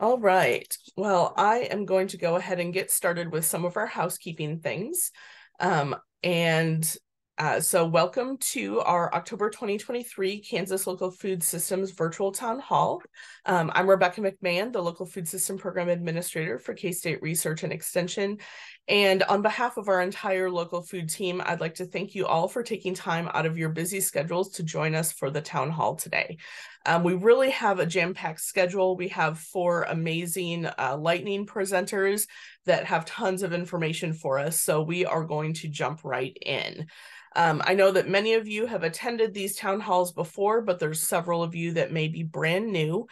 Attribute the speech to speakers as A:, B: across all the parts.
A: All right. Well, I am going to go ahead and get started with some of our housekeeping things. Um, and uh, so welcome to our October 2023 Kansas Local Food Systems Virtual Town Hall. Um, I'm Rebecca McMahon, the Local Food System Program Administrator for K-State Research and Extension. And on behalf of our entire local food team, I'd like to thank you all for taking time out of your busy schedules to join us for the Town Hall today. Um, we really have a jam-packed schedule. We have four amazing uh, lightning presenters that have tons of information for us. So we are going to jump right in. Um, I know that many of you have attended these town halls before, but there's several of you that may be brand new.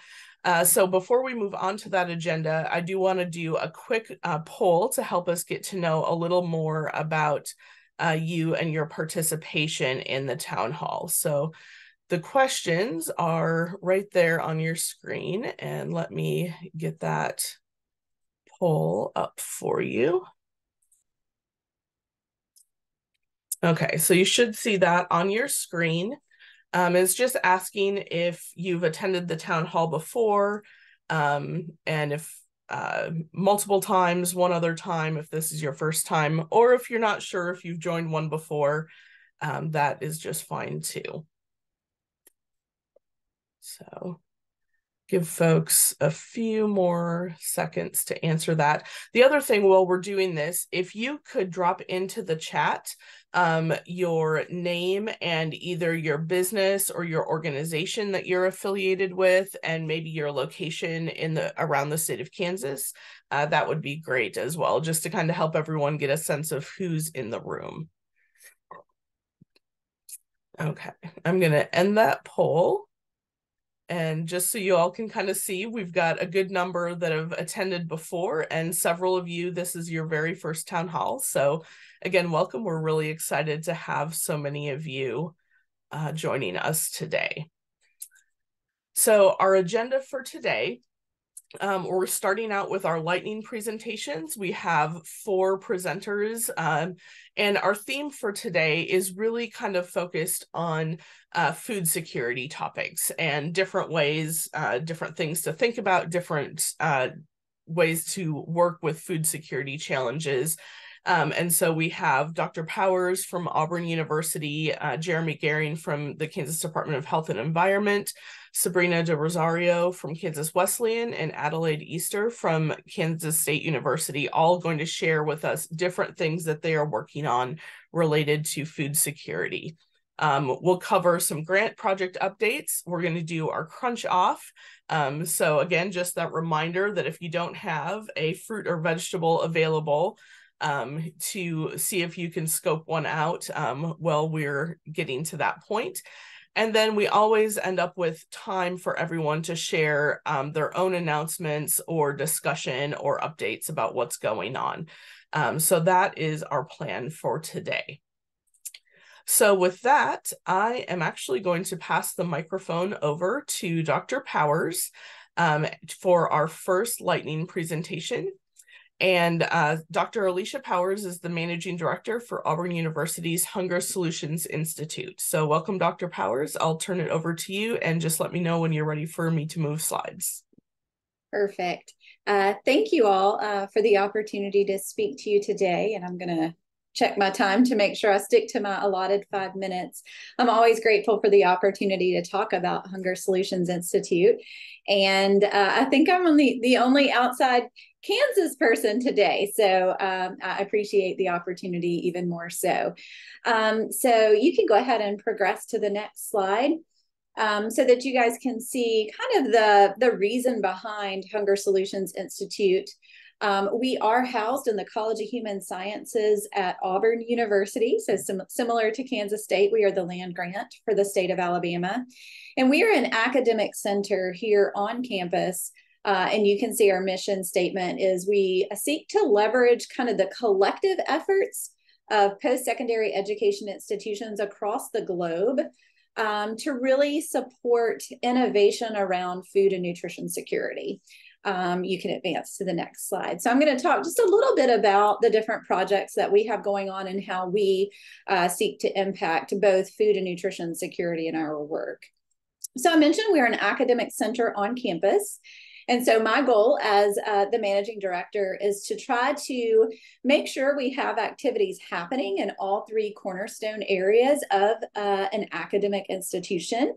A: Uh, so before we move on to that agenda, I do want to do a quick uh, poll to help us get to know a little more about uh, you and your participation in the town hall. So the questions are right there on your screen and let me get that poll up for you. Okay, so you should see that on your screen. Um, it's just asking if you've attended the town hall before um, and if uh, multiple times, one other time, if this is your first time, or if you're not sure if you've joined one before, um, that is just fine too. So give folks a few more seconds to answer that. The other thing while we're doing this, if you could drop into the chat um, your name and either your business or your organization that you're affiliated with and maybe your location in the around the state of Kansas, uh, that would be great as well, just to kind of help everyone get a sense of who's in the room. Okay, I'm going to end that poll. And just so you all can kind of see, we've got a good number that have attended before, and several of you, this is your very first town hall. So, again, welcome. We're really excited to have so many of you uh, joining us today. So, our agenda for today um, we're starting out with our lightning presentations. We have four presenters, um, and our theme for today is really kind of focused on uh, food security topics and different ways, uh, different things to think about, different uh, ways to work with food security challenges. Um, and so we have Dr. Powers from Auburn University, uh, Jeremy Goering from the Kansas Department of Health and Environment, Sabrina do Rosario from Kansas Wesleyan, and Adelaide Easter from Kansas State University, all going to share with us different things that they are working on related to food security. Um, we'll cover some grant project updates. We're going to do our crunch off. Um, so again, just that reminder that if you don't have a fruit or vegetable available, um, to see if you can scope one out um, while we're getting to that point. And then we always end up with time for everyone to share um, their own announcements or discussion or updates about what's going on. Um, so that is our plan for today. So with that, I am actually going to pass the microphone over to Dr. Powers um, for our first lightning presentation. And uh, Dr. Alicia Powers is the managing director for Auburn University's Hunger Solutions Institute. So welcome, Dr. Powers. I'll turn it over to you and just let me know when you're ready for me to move slides.
B: Perfect. Uh, thank you all uh, for the opportunity to speak to you today. And I'm going to check my time to make sure I stick to my allotted five minutes. I'm always grateful for the opportunity to talk about Hunger Solutions Institute. And uh, I think I'm only the only outside Kansas person today. So um, I appreciate the opportunity even more so. Um, so you can go ahead and progress to the next slide. Um, so that you guys can see kind of the, the reason behind Hunger Solutions Institute. Um, we are housed in the College of Human Sciences at Auburn University. So sim similar to Kansas State, we are the land grant for the state of Alabama. And we are an academic center here on campus uh, and you can see our mission statement is we seek to leverage kind of the collective efforts of post-secondary education institutions across the globe um, to really support innovation around food and nutrition security. Um, you can advance to the next slide. So I'm going to talk just a little bit about the different projects that we have going on and how we uh, seek to impact both food and nutrition security in our work. So I mentioned we're an academic center on campus. And so, my goal as uh, the managing director is to try to make sure we have activities happening in all three cornerstone areas of uh, an academic institution,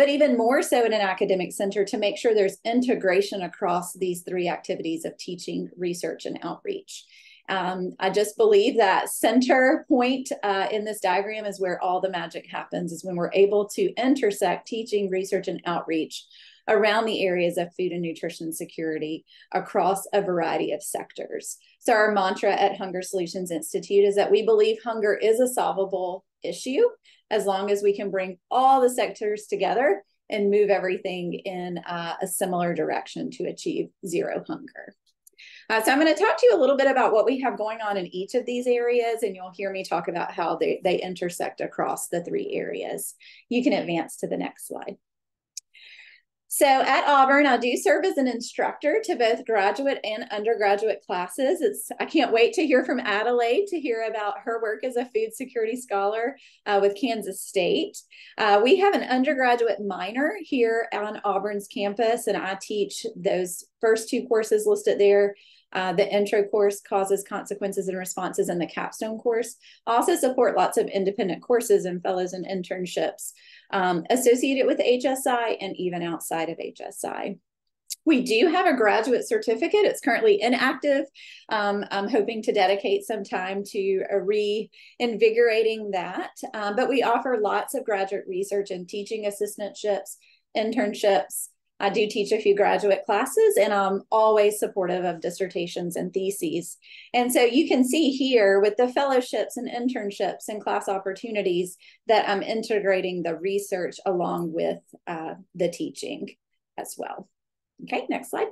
B: but even more so in an academic center to make sure there's integration across these three activities of teaching, research, and outreach. Um, I just believe that center point uh, in this diagram is where all the magic happens, is when we're able to intersect teaching, research, and outreach around the areas of food and nutrition security across a variety of sectors. So, our mantra at Hunger Solutions Institute is that we believe hunger is a solvable issue as long as we can bring all the sectors together and move everything in uh, a similar direction to achieve zero hunger. Uh, so I'm going to talk to you a little bit about what we have going on in each of these areas, and you'll hear me talk about how they, they intersect across the three areas. You can advance to the next slide. So at Auburn, I do serve as an instructor to both graduate and undergraduate classes. It's I can't wait to hear from Adelaide to hear about her work as a food security scholar uh, with Kansas State. Uh, we have an undergraduate minor here on Auburn's campus, and I teach those first two courses listed there uh, the intro course causes consequences and responses in the capstone course also support lots of independent courses and fellows and internships um, associated with hsi and even outside of hsi we do have a graduate certificate. It's currently inactive. Um, I'm hoping to dedicate some time to reinvigorating that. Um, but we offer lots of graduate research and teaching assistantships, internships, I do teach a few graduate classes and I'm always supportive of dissertations and theses. And so you can see here with the fellowships and internships and class opportunities that I'm integrating the research along with uh, the teaching as well. Okay, next slide.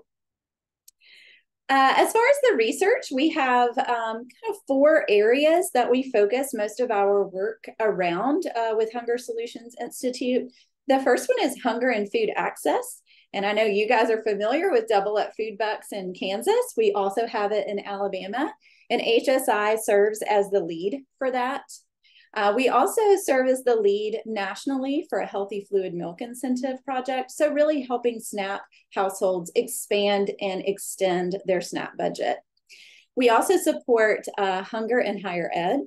B: Uh, as far as the research, we have um, kind of four areas that we focus most of our work around uh, with Hunger Solutions Institute. The first one is hunger and food access. And I know you guys are familiar with Double Up Food Bucks in Kansas. We also have it in Alabama, and HSI serves as the lead for that. Uh, we also serve as the lead nationally for a healthy fluid milk incentive project. So, really helping SNAP households expand and extend their SNAP budget. We also support uh, hunger and higher ed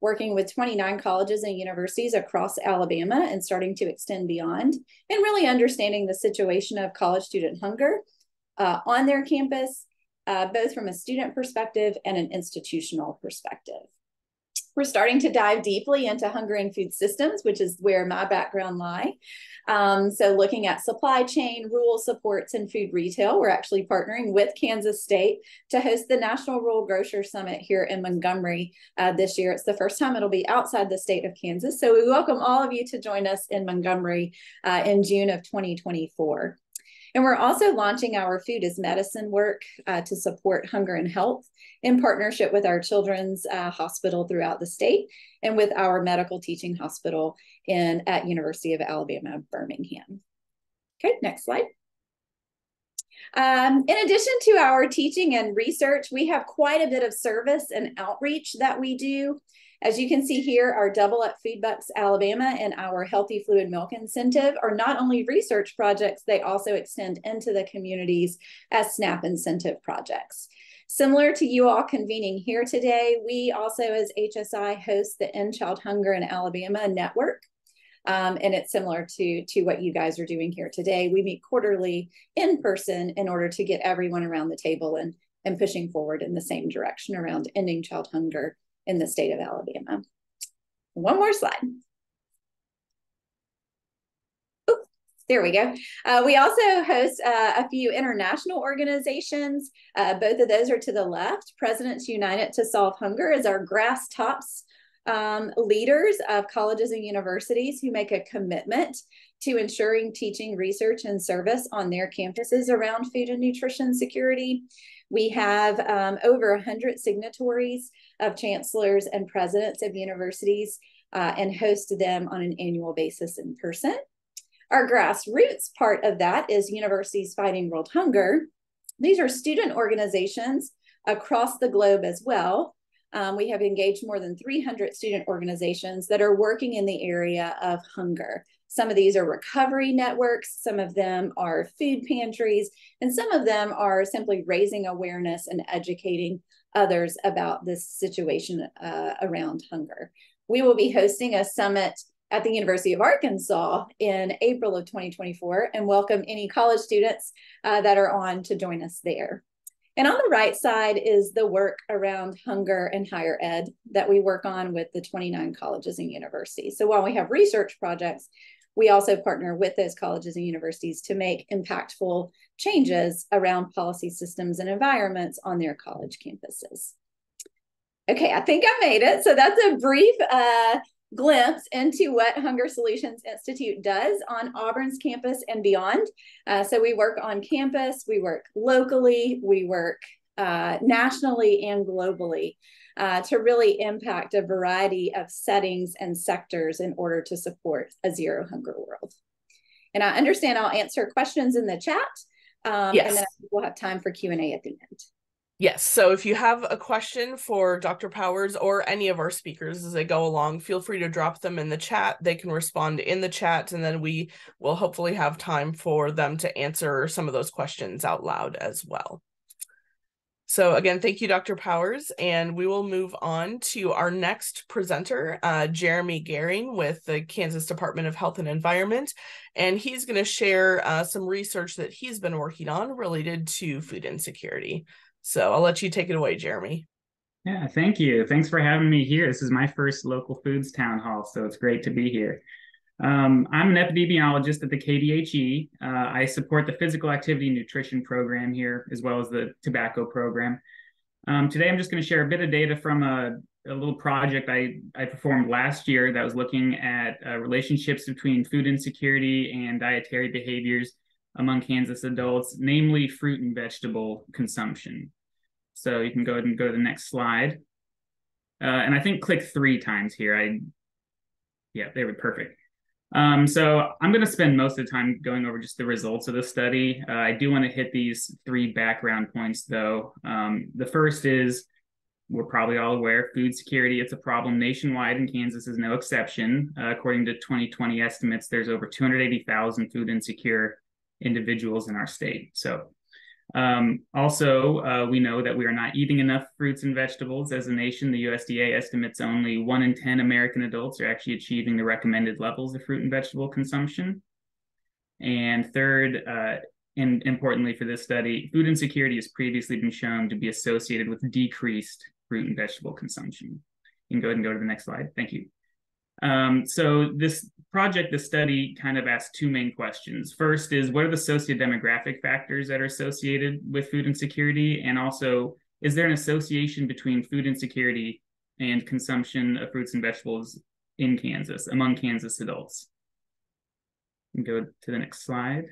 B: working with 29 colleges and universities across Alabama and starting to extend beyond, and really understanding the situation of college student hunger uh, on their campus, uh, both from a student perspective and an institutional perspective. We're starting to dive deeply into hunger and food systems, which is where my background lie. Um, so looking at supply chain, rural supports, and food retail, we're actually partnering with Kansas State to host the National Rural Grocer Summit here in Montgomery uh, this year. It's the first time it'll be outside the state of Kansas. So we welcome all of you to join us in Montgomery uh, in June of 2024. And we're also launching our Food as Medicine work uh, to support hunger and health in partnership with our children's uh, hospital throughout the state and with our medical teaching hospital in at University of Alabama, Birmingham. Okay, next slide. Um, in addition to our teaching and research, we have quite a bit of service and outreach that we do. As you can see here, our Double Up Food Bucks Alabama and our Healthy Fluid Milk Incentive are not only research projects, they also extend into the communities as SNAP incentive projects. Similar to you all convening here today, we also as HSI host the End Child Hunger in Alabama network. Um, and it's similar to, to what you guys are doing here today. We meet quarterly in person in order to get everyone around the table and, and pushing forward in the same direction around ending child hunger in the state of Alabama. One more slide. There we go. Uh, we also host uh, a few international organizations. Uh, both of those are to the left. Presidents United to Solve Hunger is our grass tops um, leaders of colleges and universities who make a commitment to ensuring teaching, research, and service on their campuses around food and nutrition security. We have um, over 100 signatories of chancellors and presidents of universities uh, and host them on an annual basis in person. Our grassroots part of that is Universities Fighting World Hunger. These are student organizations across the globe as well um, we have engaged more than 300 student organizations that are working in the area of hunger. Some of these are recovery networks, some of them are food pantries, and some of them are simply raising awareness and educating others about this situation uh, around hunger. We will be hosting a summit at the University of Arkansas in April of 2024 and welcome any college students uh, that are on to join us there. And on the right side is the work around hunger and higher ed that we work on with the 29 colleges and universities. So while we have research projects, we also partner with those colleges and universities to make impactful changes around policy systems and environments on their college campuses. Okay, I think I made it. So that's a brief uh, glimpse into what Hunger Solutions Institute does on Auburn's campus and beyond. Uh, so we work on campus, we work locally, we work uh, nationally and globally uh, to really impact a variety of settings and sectors in order to support a zero hunger world. And I understand I'll answer questions in the chat. Um, yes. And then we'll have time for Q&A at the end.
A: Yes. So if you have a question for Dr. Powers or any of our speakers as they go along, feel free to drop them in the chat. They can respond in the chat, and then we will hopefully have time for them to answer some of those questions out loud as well. So again, thank you, Dr. Powers, and we will move on to our next presenter, uh, Jeremy Goering with the Kansas Department of Health and Environment, and he's going to share uh, some research that he's been working on related to food insecurity. So I'll let you take it away, Jeremy.
C: Yeah, thank you. Thanks for having me here. This is my first local foods town hall, so it's great to be here. Um, I'm an epidemiologist at the KDHE. Uh, I support the physical activity nutrition program here, as well as the tobacco program. Um, today, I'm just going to share a bit of data from a, a, little project I, I performed last year that was looking at uh, relationships between food insecurity and dietary behaviors among Kansas adults, namely fruit and vegetable consumption. So you can go ahead and go to the next slide. Uh, and I think click three times here. I, yeah, they were perfect. Um, so I'm going to spend most of the time going over just the results of the study. Uh, I do want to hit these three background points, though. Um, the first is we're probably all aware food security. It's a problem nationwide, and Kansas is no exception. Uh, according to 2020 estimates, there's over 280,000 food insecure individuals in our state. So um, also, uh, we know that we are not eating enough fruits and vegetables as a nation. The USDA estimates only one in 10 American adults are actually achieving the recommended levels of fruit and vegetable consumption. And third, uh, and importantly for this study, food insecurity has previously been shown to be associated with decreased fruit and vegetable consumption. You can go ahead and go to the next slide. Thank you. Um, so this project, the study kind of asks two main questions. First is what are the socio-demographic factors that are associated with food insecurity? And also, is there an association between food insecurity and consumption of fruits and vegetables in Kansas, among Kansas adults? Go to the next slide.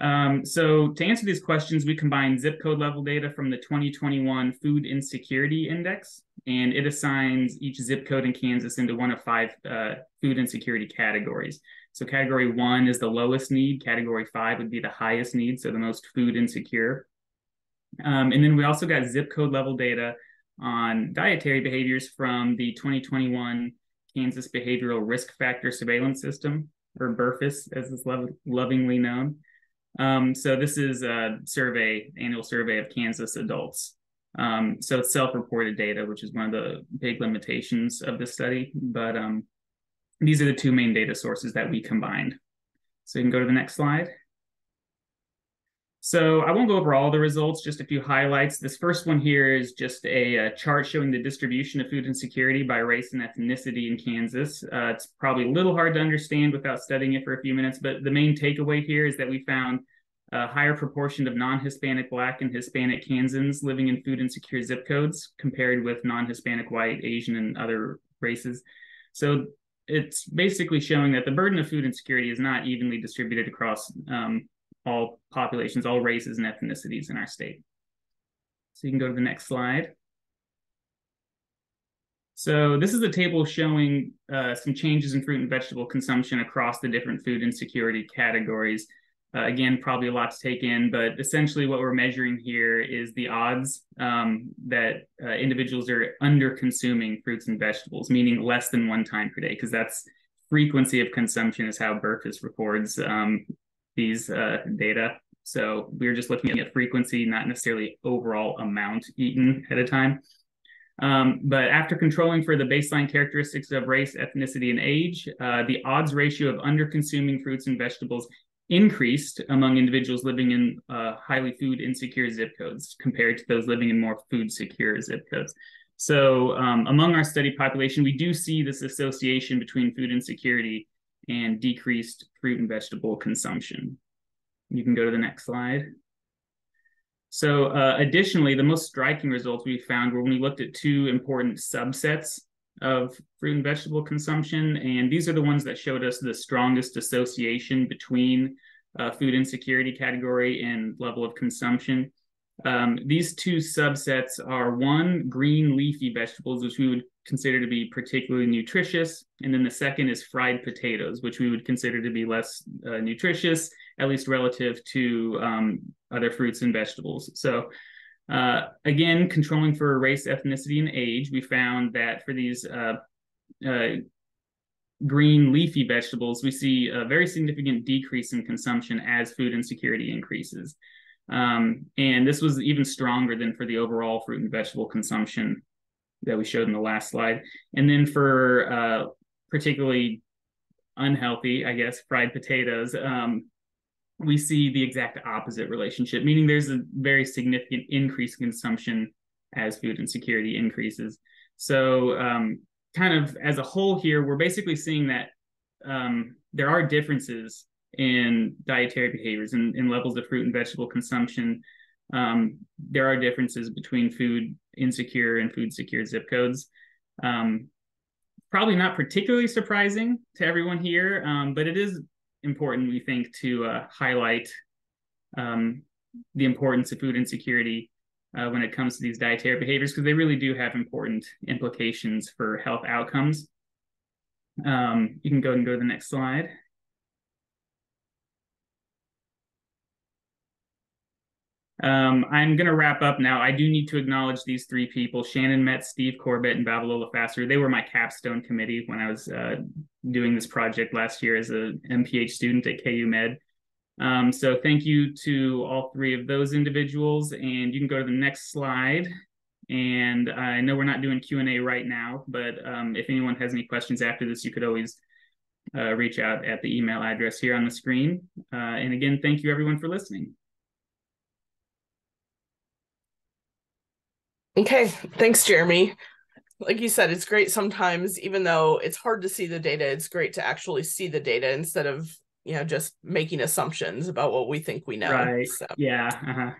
C: Um, so to answer these questions, we combine zip code level data from the 2021 Food Insecurity Index, and it assigns each zip code in Kansas into one of five uh, food insecurity categories. So category one is the lowest need. Category five would be the highest need, so the most food insecure. Um, and then we also got zip code level data on dietary behaviors from the 2021 Kansas Behavioral Risk Factor Surveillance System, or BRFSS, as it's lo- lovingly known. Um, so this is a survey, annual survey of Kansas adults. Um, so it's self-reported data, which is one of the big limitations of the study. But um, these are the two main data sources that we combined. So you can go to the next slide. So I won't go over all the results, just a few highlights. This first one here is just a, a chart showing the distribution of food insecurity by race and ethnicity in Kansas. Uh, it's probably a little hard to understand without studying it for a few minutes, but the main takeaway here is that we found a higher proportion of non-Hispanic Black and Hispanic Kansans living in food insecure zip codes compared with non-Hispanic White, Asian, and other races. So it's basically showing that the burden of food insecurity is not evenly distributed across um, all populations, all races and ethnicities in our state. So you can go to the next slide. So this is a table showing uh, some changes in fruit and vegetable consumption across the different food insecurity categories. Uh, again, probably a lot to take in, but essentially what we're measuring here is the odds um, that uh, individuals are under consuming fruits and vegetables, meaning less than one time per day, because that's frequency of consumption is how BRFSS records um, these uh, data. So we're just looking at frequency, not necessarily overall amount eaten at a time. Um, but after controlling for the baseline characteristics of race, ethnicity, and age, uh, the odds ratio of under consuming fruits and vegetables increased among individuals living in uh, highly food insecure zip codes compared to those living in more food secure zip codes. So, um, among our study population, we do see this association between food insecurity and decreased fruit and vegetable consumption. You can go to the next slide. So, uh, additionally, the most striking results we found were when we looked at two important subsets of fruit and vegetable consumption. And these are the ones that showed us the strongest association between uh, food insecurity category and level of consumption. Um, these two subsets are one, green leafy vegetables, which we would consider to be particularly nutritious. And then the second is fried potatoes, which we would consider to be less uh, nutritious, at least relative to um, other fruits and vegetables. So uh, again, controlling for race, ethnicity, and age, we found that for these uh, uh, green leafy vegetables, we see a very significant decrease in consumption as food insecurity increases. Um, and this was even stronger than for the overall fruit and vegetable consumption that we showed in the last slide. And then for uh, particularly unhealthy, I guess, fried potatoes, um, we see the exact opposite relationship, meaning there's a very significant increase in consumption as food insecurity increases. So, um, kind of as a whole, here, we're basically seeing that um, there are differences in dietary behaviors and in, in, levels of fruit and vegetable consumption. Um, there are differences between food insecure and food secure zip codes. Um, probably not particularly surprising to everyone here, um, but it is important, we think, to uh, highlight um, the importance of food insecurity uh, when it comes to these dietary behaviors, because they really do have important implications for health outcomes. Um, you can go and go to the next slide. Um, I'm going to wrap up now. I do need to acknowledge these three people Shannon Metz, Steve Corbett, and Babalola Faseru. They were my capstone committee when I was uh, doing this project last year as a MPH student at KU Med. Um, so thank you to all three of those individuals. And you can go to the next slide. And I know we're not doing Q&A right now, but um, if anyone has any questions after this, you could always uh, reach out at the email address here on the screen. Uh, and again, thank you everyone for listening.
A: Okay, thanks, Jeremy. Like you said, it's great sometimes, even though it's hard to see the data, it's great to actually see the data instead of, you know, just making assumptions about what we think we know.
C: Right. So. Yeah. Uh-huh.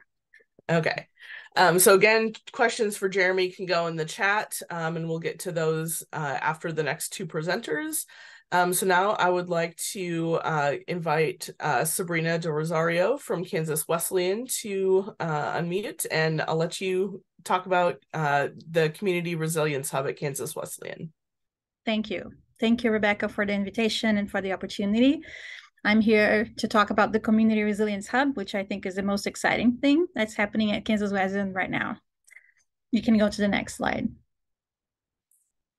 A: Okay. Um, so again, questions for Jeremy can go in the chat, um, and we'll get to those uh, after the next two presenters. Um, so now I would like to uh, invite uh, Sabrina do Rosario from Kansas Wesleyan to uh, unmute, and I'll let you talk about uh, the Community Resilience Hub at Kansas Wesleyan.
D: Thank you. Thank you, Rebecca, for the invitation and for the opportunity. I'm here to talk about the Community Resilience Hub, which I think is the most exciting thing that's happening at Kansas Wesleyan right now. You can go to the next slide.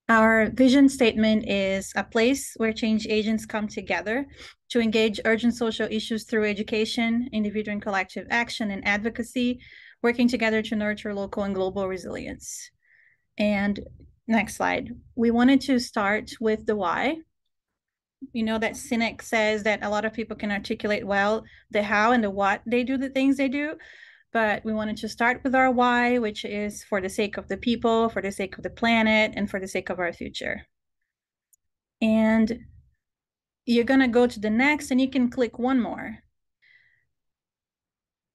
D: Our vision statement is a place where change agents come together to engage urgent social issues through education, individual and collective action, and advocacy working together to nurture local and global resilience. And next slide. We wanted to start with the why. You know that Sinek says that a lot of people can articulate well the how and the what they do the things they do, but we wanted to start with our why, which is for the sake of the people, for the sake of the planet, and for the sake of our future. And you're going to go to the next and you can click one more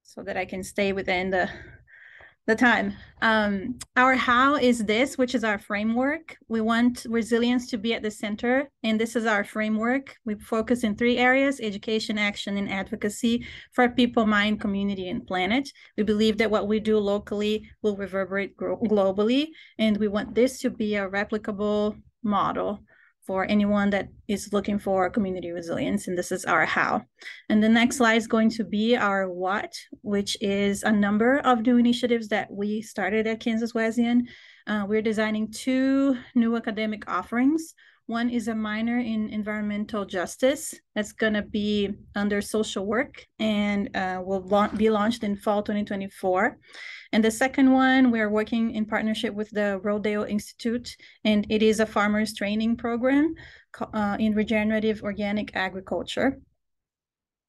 D: so that I can stay within the the time. Um, our how is this, which is our framework. We want resilience to be at the center, and this is our framework. We focus in three areas education, action, and advocacy for people, mind, community, and planet. We believe that what we do locally will reverberate globally, and we want this to be a replicable model for anyone that is looking for community resilience. And this is our how. And the next slide is going to be our what, which is a number of new initiatives that we started at Kansas Wesleyan. Uh, we're designing two new academic offerings. One is a minor in environmental justice that's going to be under social work and uh, will la be launched in fall 2024. And the second one, we're working in partnership with the Rodale Institute, and it is a farmers training program uh, in regenerative organic agriculture.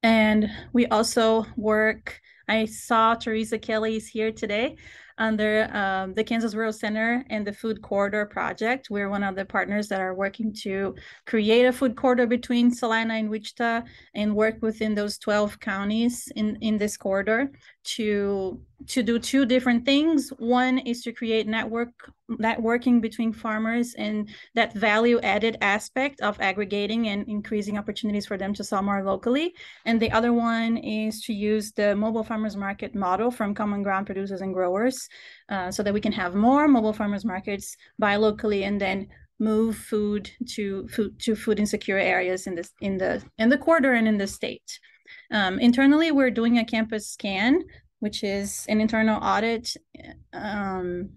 D: And we also work, I saw Teresa Kelly is here today under um, the Kansas Rural Center and the Food Corridor Project. We're one of the partners that are working to create a food corridor between Salina and Wichita and work within those 12 counties in, in this corridor to to do two different things. One is to create network networking between farmers and that value added aspect of aggregating and increasing opportunities for them to sell more locally. And the other one is to use the mobile farmers market model from common ground producers and growers uh, so that we can have more mobile farmers markets buy locally and then move food to food to food insecure areas in this in the in the corridor and in the state. Um, internally, we're doing a campus scan, which is an internal audit. Um,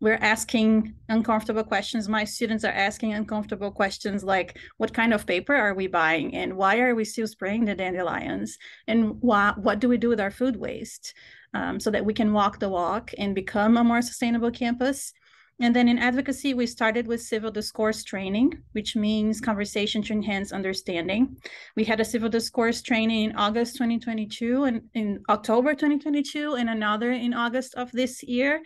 D: we're asking uncomfortable questions. My students are asking uncomfortable questions like, what kind of paper are we buying? And why are we still spraying the dandelions? And why, what do we do with our food waste? Um, so that we can walk the walk and become a more sustainable campus. And then in advocacy, we started with civil discourse training, which means conversation to enhance understanding. We had a civil discourse training in August 2022 and in October 2022, and another in August of this year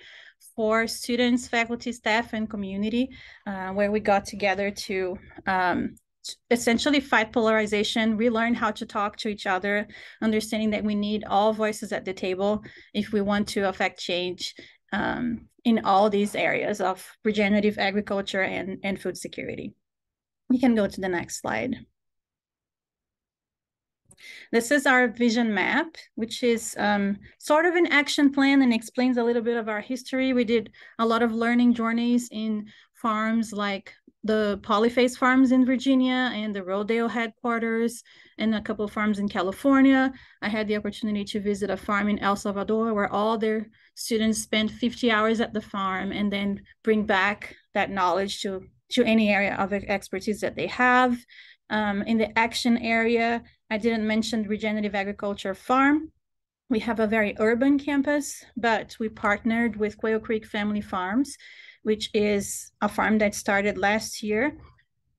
D: for students, faculty, staff, and community, uh, where we got together to um, essentially fight polarization, relearn how to talk to each other, understanding that we need all voices at the table if we want to affect change um, in all these areas of regenerative agriculture and, and food security. We can go to the next slide. This is our vision map, which is um, sort of an action plan and explains a little bit of our history. We did a lot of learning journeys in farms like the Polyface farms in Virginia and the Rodale headquarters and a couple farms in California. I had the opportunity to visit a farm in El Salvador where all their students spend 50 hours at the farm and then bring back that knowledge to, to any area of expertise that they have. Um, in the action area, I didn't mention regenerative agriculture farm. We have a very urban campus, but we partnered with Quail Creek Family Farms which is a farm that started last year,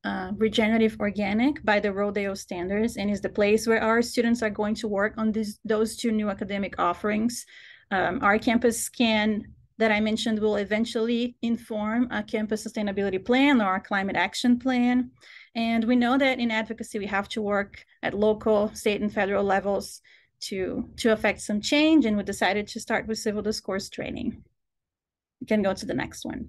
D: uh, regenerative organic by the Rodale standards, and is the place where our students are going to work on these those two new academic offerings. Um, our campus scan that I mentioned will eventually inform a campus sustainability plan or a climate action plan. And we know that in advocacy, we have to work at local, state, and federal levels to, to affect some change. And we decided to start with civil discourse training can go to the next one.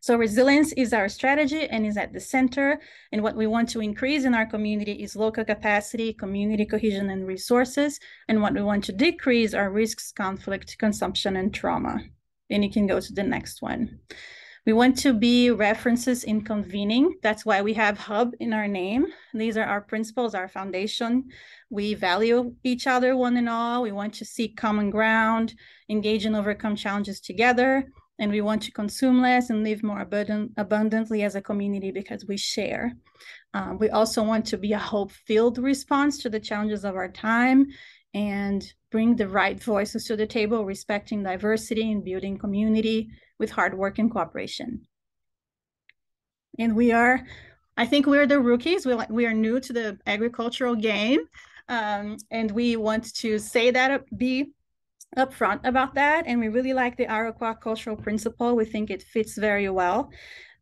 D: So resilience is our strategy and is at the center. And what we want to increase in our community is local capacity, community cohesion, and resources. And what we want to decrease are risks, conflict, consumption, and trauma. Then you can go to the next one. We want to be references in convening. That's why we have HUB in our name. These are our principles, our foundation. We value each other, one and all. We want to seek common ground, engage and overcome challenges together. And we want to consume less and live more abundant, abundantly as a community because we share. Um, we also want to be a hope-filled response to the challenges of our time and bring the right voices to the table, respecting diversity and building community, with hard work and cooperation. And we are, I think we're the rookies. We, we are new to the agricultural game. Um, and we want to say that, be upfront about that. And we really like the Arauqua cultural principle. We think it fits very well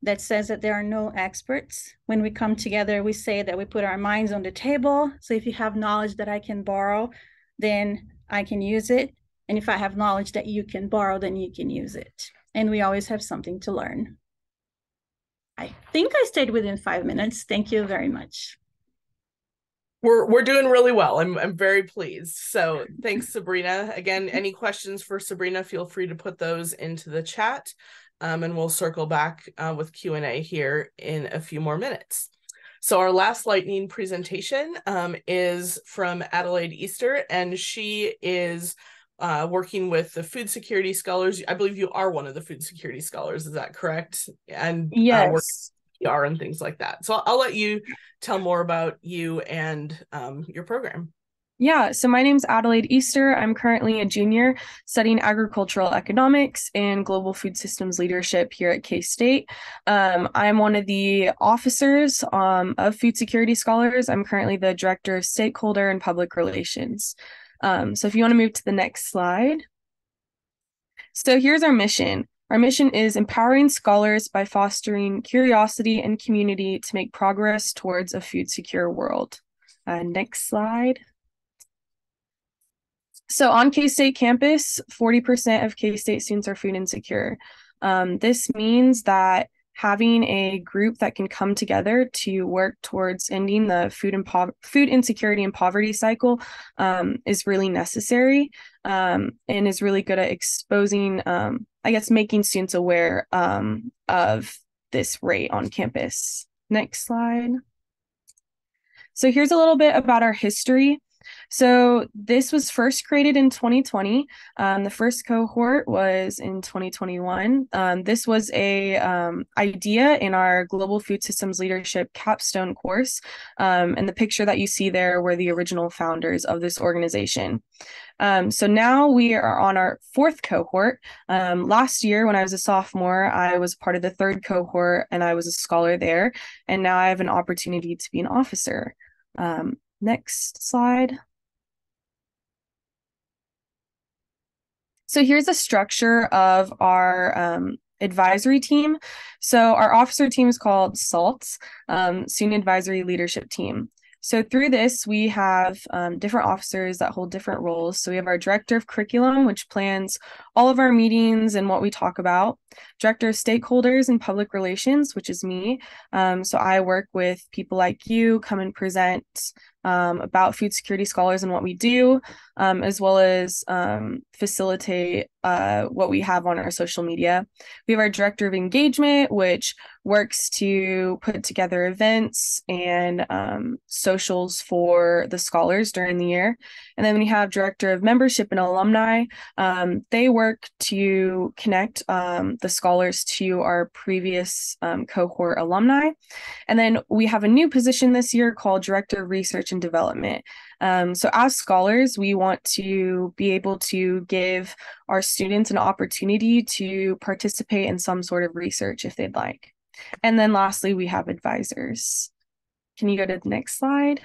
D: that says that there are no experts. When we come together, we say that we put our minds on the table. So if you have knowledge that I can borrow, then I can use it. And if I have knowledge that you can borrow, then you can use it and we always have something to learn. I think I stayed within five minutes. Thank you very much.
A: We're we're doing really well. I'm I'm very pleased. So thanks, Sabrina. Again, any questions for Sabrina, feel free to put those into the chat. um, and we'll circle back uh, with Q&A here in a few more minutes. So our last lightning presentation um, is from Adelaide Easter, and she is uh, working with the food security scholars. I believe you are one of the food security scholars. Is that correct? And
E: yes.
A: Uh, PR and things like that. So I'll let you tell more about you and um, your program.
E: Yeah, so my name is Adelaide Easter. I'm currently a junior studying agricultural economics and global food systems leadership here at K State. Um, I'm one of the officers um, of Food Security Scholars. I'm currently the director of stakeholder and public relations. Um, so if you want to move to the next slide. So here's our mission. Our mission is empowering scholars by fostering curiosity and community to make progress towards a food secure world. Uh, next slide. So on K-State campus, 40% of K-State students are food insecure. Um, this means that having a group that can come together to work towards ending the food and po- food insecurity and poverty cycle um, is really necessary um, and is really good at exposing, um, I guess, making students aware um, of this rate on campus. Next slide. So here's a little bit about our history. So this was first created in 2020. Um, the first cohort was in 2021. Um, this was a um, idea in our Global Food Systems Leadership capstone course. Um, and the picture that you see there were the original founders of this organization. Um, so now we are on our fourth cohort. Um, last year, when I was a sophomore, I was part of the third cohort and I was a scholar there. And now I have an opportunity to be an officer. Next slide. So here's a structure of our um, advisory team. So our officer team is called SALTS, um, Student Advisory Leadership Team. So through this, we have um, different officers that hold different roles. So we have our director of curriculum, which plans all of our meetings and what we talk about. Director of stakeholders and public relations, which is me. Um, so I work with people like you, come and present um, about food security scholars and what we do, um, as well as um, facilitate uh, what we have on our social media. We have our director of engagement, which works to put together events and um, socials for the scholars during the year. And then we have director of membership and alumni. Um, they work to connect um, the scholars to our previous cohort alumni. And then we have a new position this year called director of research and development. Um, so, as scholars, we want to be able to give our students an opportunity to participate in some sort of research if they'd like. And then, lastly, we have advisors. Can you go to the next slide?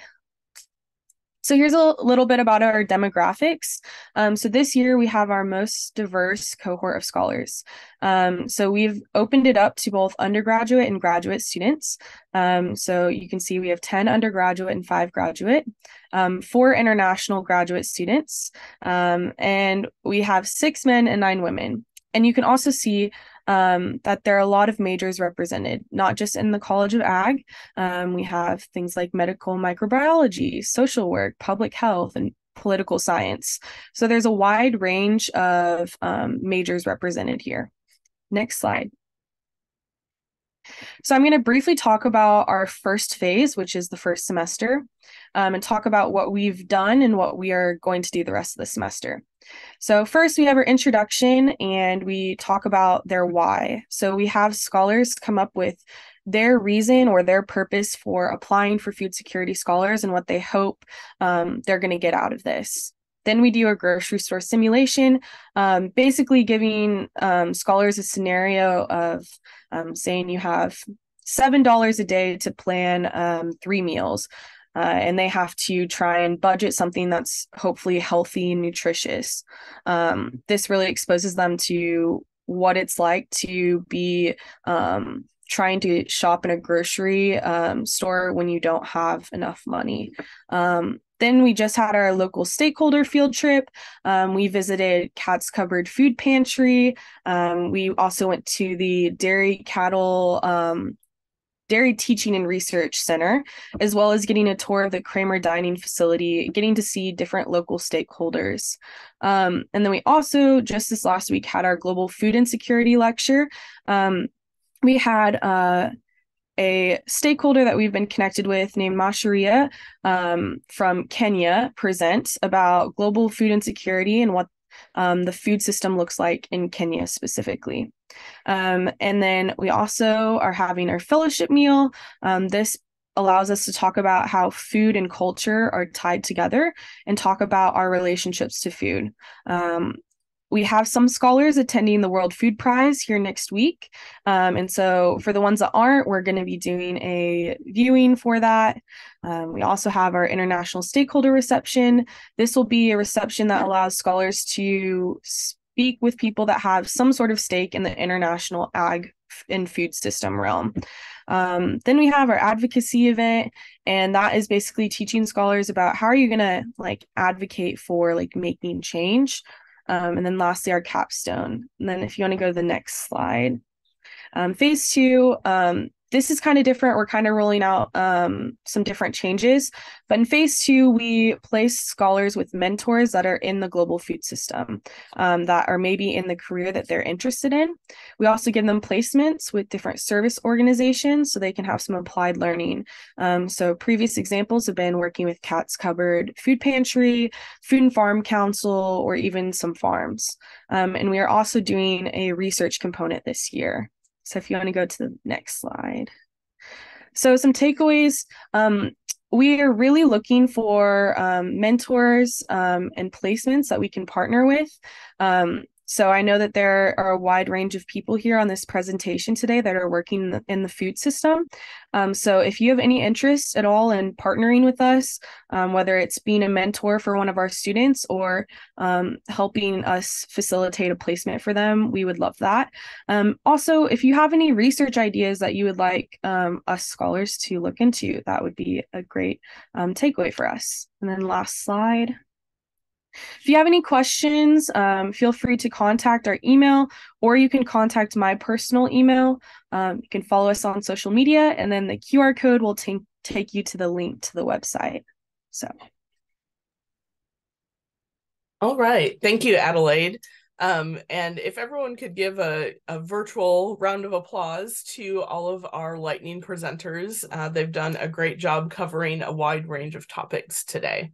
E: So here's a little bit about our demographics. Um, so this year we have our most diverse cohort of scholars. Um, so we've opened it up to both undergraduate and graduate students. Um, so you can see we have 10 undergraduate and five graduate, um, four international graduate students, um, and we have six men and nine women. And you can also see um, that there are a lot of majors represented, not just in the College of Ag. Um, we have things like medical microbiology, social work, public health, and political science. So there's a wide range of um, majors represented here. Next slide. So I'm going to briefly talk about our first phase, which is the first semester, um, and talk about what we've done and what we are going to do the rest of the semester. So, first, we have our introduction and we talk about their why. So, we have scholars come up with their reason or their purpose for applying for food security scholars and what they hope um, they're going to get out of this. Then we do a grocery store simulation, um, basically giving um, scholars a scenario of um, saying you have $7 a day to plan um, three meals uh, and they have to try and budget something that's hopefully healthy and nutritious. Um, this really exposes them to what it's like to be trying to shop in a grocery um, store when you don't have enough money. Um, then we just had our local stakeholder field trip. Um, we visited Cat's Cupboard Food Pantry. Um, we also went to the dairy cattle um, Dairy Teaching and Research Center, as well as getting a tour of the Kramer Dining Facility, getting to see different local stakeholders. Um, and then we also, just this last week, had our Global Food Insecurity Lecture. Um, we had uh, a stakeholder that we've been connected with named Masharia um, from Kenya present about global food insecurity and what um, the food system looks like in Kenya specifically. Um, and then we also are having our fellowship meal. Um, this allows us to talk about how food and culture are tied together and talk about our relationships to food. Um, we have some scholars attending the World Food Prize here next week. Um, and so, for the ones that aren't, we're going to be doing a viewing for that. Um, we also have our international stakeholder reception. This will be a reception that allows scholars to speak with people that have some sort of stake in the international ag and food system realm. Um, then we have our advocacy event, and that is basically teaching scholars about how are you going to like advocate for like making change um, and then lastly, our capstone. And then if you want to go to the next slide. Um, phase two, um, this is kind of different. We're kind of rolling out um, some different changes. But in phase two, we place scholars with mentors that are in the global food system um, that are maybe in the career that they're interested in. We also give them placements with different service organizations so they can have some applied learning. Um, so previous examples have been working with Cat's Cupboard Food Pantry, Food and Farm Council, or even some farms. Um, and we are also doing a research component this year. So if you want to go to the next slide. So some takeaways. Um, we are really looking for um, mentors um, and placements that we can partner with. So I know that there are a wide range of people here on this presentation today that are working in the, in the food system. Um, so if you have any interest at all in partnering with us, um, whether it's being a mentor for one of our students or um, helping us facilitate a placement for them, we would love that. Um, also, if you have any research ideas that you would like um, us scholars to look into, that would be a great um, takeaway for us. And then last slide. If you have any questions, um, feel free to contact our email or you can contact my personal email. Um, you can follow us on social media, and then the QR code will t- take you to the link to the website. So,
A: all right. Thank you, Adelaide. Um, and if everyone could give a, a virtual round of applause to all of our lightning presenters, uh, they've done a great job covering a wide range of topics today.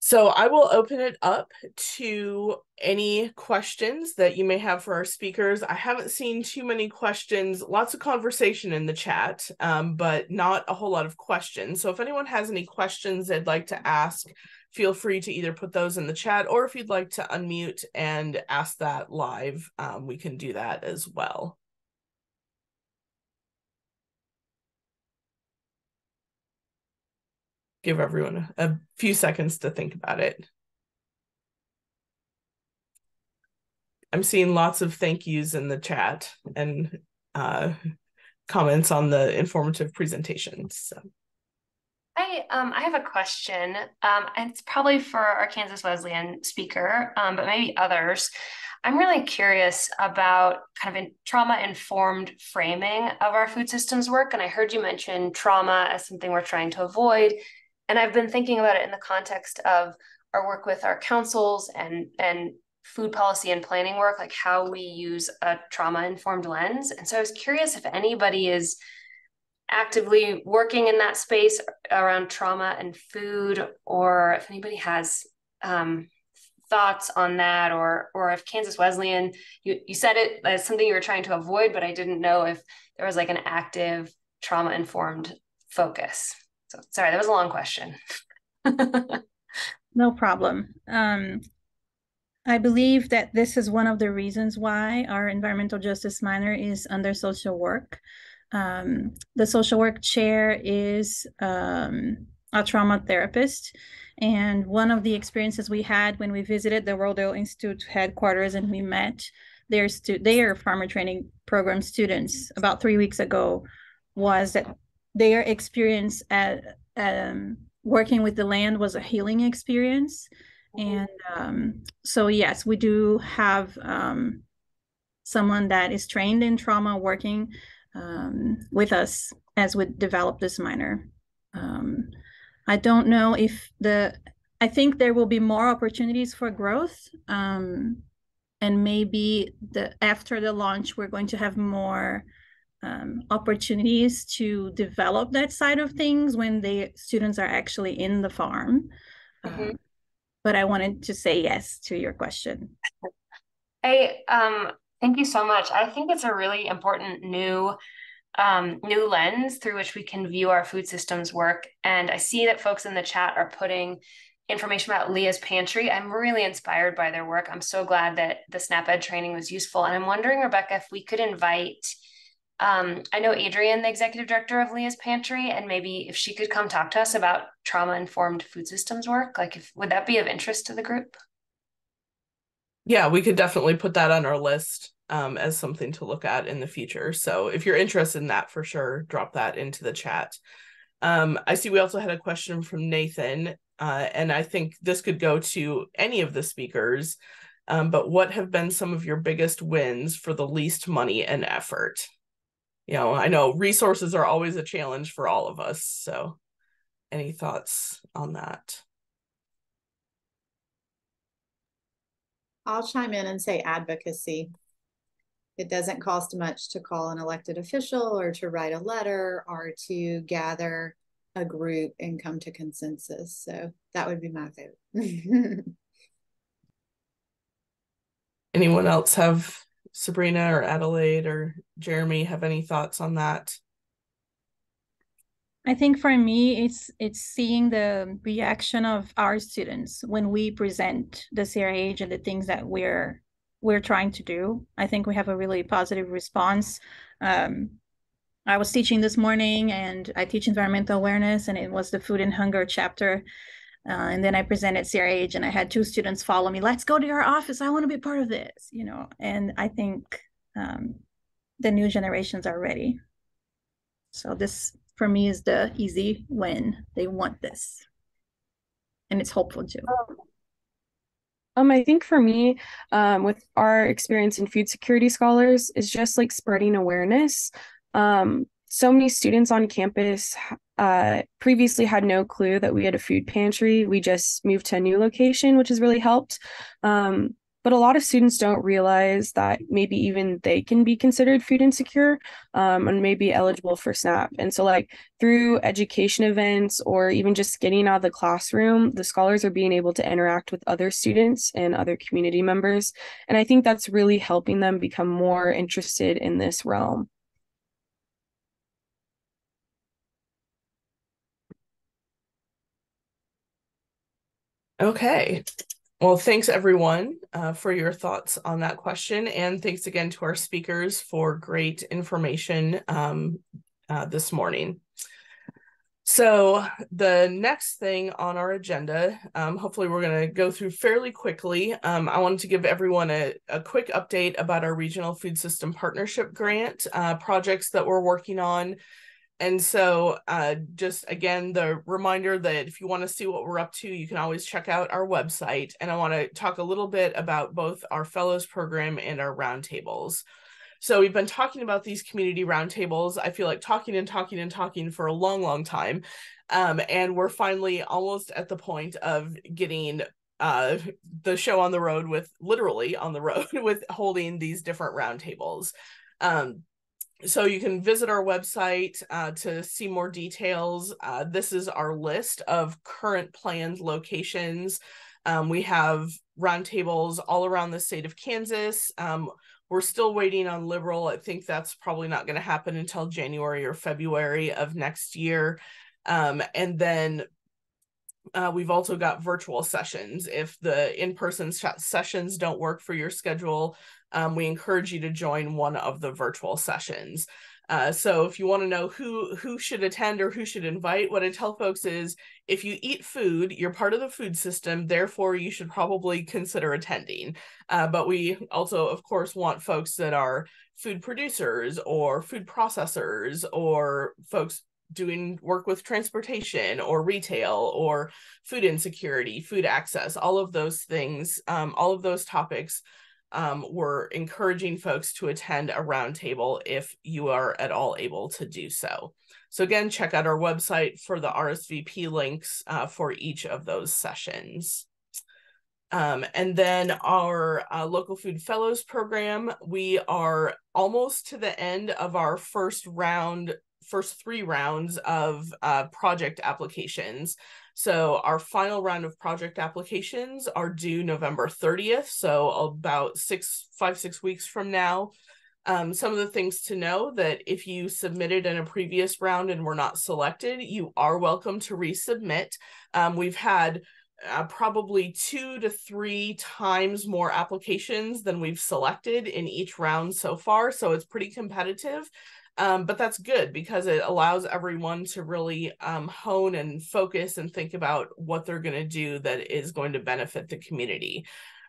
A: So I will open it up to any questions that you may have for our speakers. I haven't seen too many questions, lots of conversation in the chat, um, but not a whole lot of questions. So if anyone has any questions they'd like to ask, feel free to either put those in the chat or if you'd like to unmute and ask that live, um, we can do that as well. Give everyone a few seconds to think about it. I'm seeing lots of thank yous in the chat and uh, comments on the informative presentations. So.
F: Hi, um, I have a question. Um, and it's probably for our Kansas Wesleyan speaker, um, but maybe others. I'm really curious about kind of trauma informed framing of our food systems work. And I heard you mention trauma as something we're trying to avoid and I've been thinking about it in the context of our work with our councils and and food policy and planning work, like how we use a trauma informed lens. And so I was curious if anybody is actively working in that space around trauma and food, or if anybody has um, thoughts on that, or or if Kansas Wesleyan, you you said it as something you were trying to avoid, but I didn't know if there was like an active trauma informed focus. So sorry, that was a long question.
D: no problem. Um, I believe that this is one of the reasons why our environmental justice minor is under social work. Um, the social work chair is um, a trauma therapist. And one of the experiences we had when we visited the Rodale Institute headquarters and we met their, stu- their farmer training program students about three weeks ago was that their experience at um, working with the land was a healing experience. Mm-hmm. And um, so, yes, we do have um, someone that is trained in trauma working um, with us as we develop this minor. Um, I don't know if the, I think there will be more opportunities for growth. Um, and maybe the after the launch, we're going to have more um, opportunities to develop that side of things when the students are actually in the farm. Mm-hmm. Um, but I wanted to say yes to your question.
F: Hey, um, thank you so much. I think it's a really important new um, new lens through which we can view our food systems work. And I see that folks in the chat are putting information about Leah's Pantry. I'm really inspired by their work. I'm so glad that the SNAP-Ed training was useful. And I'm wondering, Rebecca, if we could invite um, I know Adrian, the executive director of Leah's Pantry, and maybe if she could come talk to us about trauma informed food systems work, like if would that be of interest to the group?
A: Yeah, we could definitely put that on our list um, as something to look at in the future. So if you're interested in that, for sure, drop that into the chat. Um, I see we also had a question from Nathan, uh, and I think this could go to any of the speakers. Um, but what have been some of your biggest wins for the least money and effort? You know, I know resources are always a challenge for all of us. So, any thoughts on that?
B: I'll chime in and say advocacy. It doesn't cost much to call an elected official or to write a letter or to gather a group and come to consensus. So that would be my vote.
A: Anyone else have Sabrina or Adelaide or Jeremy have any thoughts on that?
D: I think for me, it's it's seeing the reaction of our students when we present the CRH and the things that we're we're trying to do. I think we have a really positive response. Um, I was teaching this morning, and I teach environmental awareness, and it was the food and hunger chapter uh, and then I presented CRH and I had two students follow me, let's go to your office. I want to be part of this, you know, and I think um, the new generations are ready. So this for me is the easy win. They want this. And it's hopeful too.
E: Um, I think for me, um, with our experience in food security scholars, is just like spreading awareness. Um, so many students on campus uh, previously had no clue that we had a food pantry. We just moved to a new location, which has really helped. Um, but a lot of students don't realize that maybe even they can be considered food insecure um, and maybe eligible for SNAP. And so, like through education events or even just getting out of the classroom, the scholars are being able to interact with other students and other community members. And I think that's really helping them become more interested in this realm.
A: Okay. Well, thanks everyone uh, for your thoughts on that question. And thanks again to our speakers for great information um, uh, this morning. So the next thing on our agenda, um, hopefully we're going to go through fairly quickly. Um, I wanted to give everyone a, a quick update about our Regional Food System Partnership Grant uh, projects that we're working on and so uh, just again the reminder that if you want to see what we're up to you can always check out our website and i want to talk a little bit about both our fellows program and our roundtables. So we've been talking about these community roundtables i feel like talking and talking and talking for a long long time um, and we're finally almost at the point of getting uh, the show on the road with literally on the road with holding these different roundtables. Um, so you can visit our website uh, to see more details. Uh, this is our list of current planned locations. Um, we have roundtables all around the state of Kansas. Um, we're still waiting on Liberal. I think that's probably not going to happen until January or February of next year. Um, and then uh, we've also got virtual sessions. If the in person sessions don't work for your schedule, um, we encourage you to join one of the virtual sessions. Uh, so if you want to know who who should attend or who should invite, what I tell folks is if you eat food, you're part of the food system. Therefore, you should probably consider attending. Uh, but we also, of course, want folks that are food producers or food processors or folks doing work with transportation or retail or food insecurity, food access, all of those things, um, all of those topics um, we're encouraging folks to attend a roundtable if you are at all able to do so. So again, check out our website for the RSVP links uh, for each of those sessions. Um, and then our uh, local food fellows program, we are almost to the end of our first round, first three rounds of uh, project applications. So our final round of project applications are due November 30th. So about six, five, six weeks from now. Um, some of the things to know that if you submitted in a previous round and were not selected, you are welcome to resubmit. Um, we've had uh, probably two to three times more applications than we've selected in each round so far. So it's pretty competitive. Um, but that's good because it allows everyone to really um, hone and focus and think about what they're going to do that is going to benefit the community.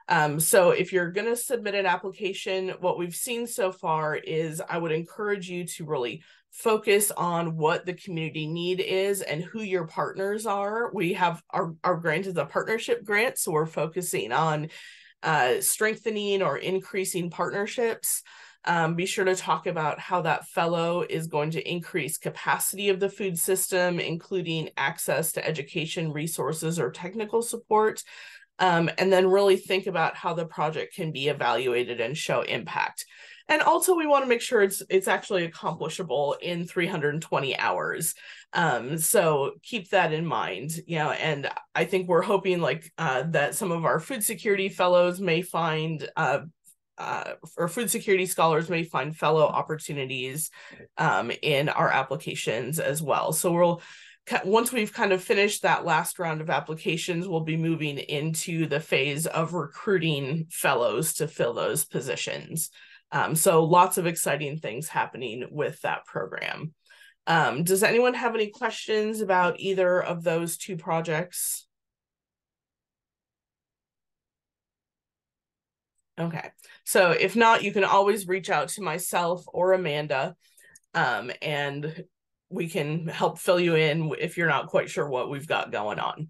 A: Um, so if you're going to submit an application, what we've seen so far is I would encourage you to really focus on what the community need is and who your partners are. We have our, our grant is a partnership grant, so we're focusing on uh, strengthening or increasing partnerships. Um, be sure to talk about how that fellow is going to increase capacity of the food system, including access to education, resources, or technical support um, and then really think about how the project can be evaluated and show impact. And also, we want to make sure it's it's actually accomplishable in 320 hours. Um, so keep that in mind. You know, and I think we're hoping like uh, that some of our food security fellows may find uh, uh, or food security scholars may find fellow opportunities um, in our applications as well. So we'll once we've kind of finished that last round of applications, we'll be moving into the phase of recruiting fellows to fill those positions. Um, so lots of exciting things happening with that program. Um, does anyone have any questions about either of those two projects? Okay, so if not, you can always reach out to myself or Amanda um, and we can help fill you in if you're not quite sure what we've got going on.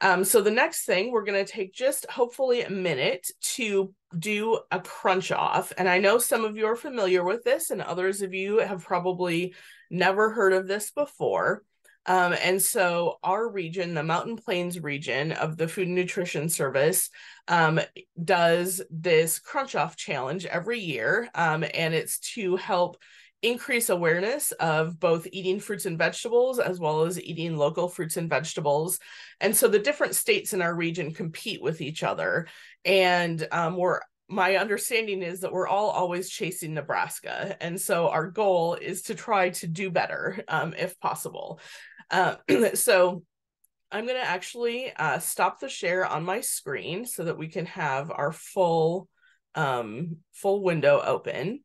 A: Um, so the next thing we're going to take just hopefully a minute to do a crunch off. And I know some of you are familiar with this and others of you have probably never heard of this before. Um, and so our region, the Mountain Plains region of the Food and Nutrition Service, um, does this crunch off challenge every year. Um, and it's to help increase awareness of both eating fruits and vegetables as well as eating local fruits and vegetables. And so the different states in our region compete with each other. And um, we're my understanding is that we're all always chasing Nebraska. And so our goal is to try to do better um, if possible. Uh, so I'm going to actually uh, stop the share on my screen so that we can have our full um, full window open.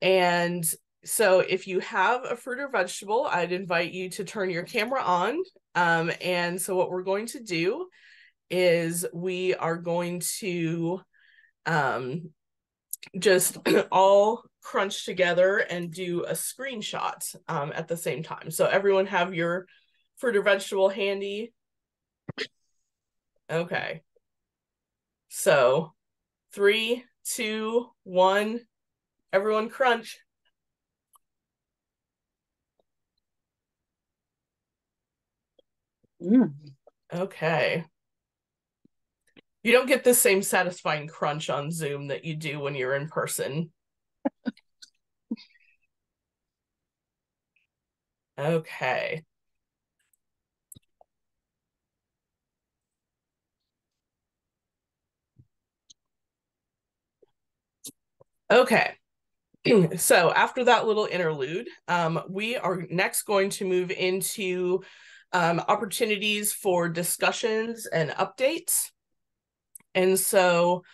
A: And so if you have a fruit or vegetable, I'd invite you to turn your camera on. Um, and so what we're going to do is we are going to um, just all crunch together and do a screenshot um, at the same time. So everyone have your fruit or vegetable handy. Okay. So three, two, one, Everyone crunch. Mm. Okay. You don't get the same satisfying crunch on Zoom that you do when you're in person. Okay. Okay. so after that little interlude, um, we are next going to move into um, opportunities for discussions and updates. And so